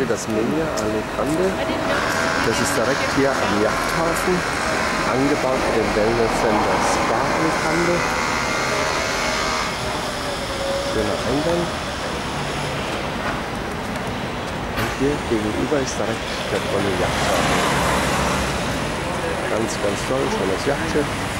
Sie das Menia Alicante. Das ist direkt hier am Yachthafen, angebaut mit dem Wellness Center Spa Alicante. Schöner Eingang. Und hier gegenüber ist direkt der tolle Yachthafen. Ganz, ganz toll, schönes Yachtschiff.